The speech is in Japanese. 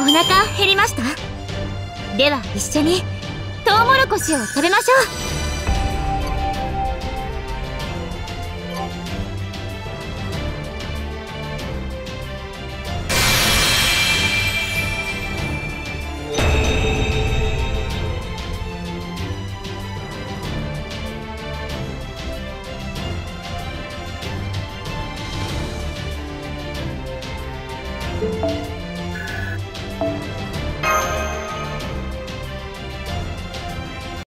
お腹減りました？では一緒にトウモロコシを食べましょう。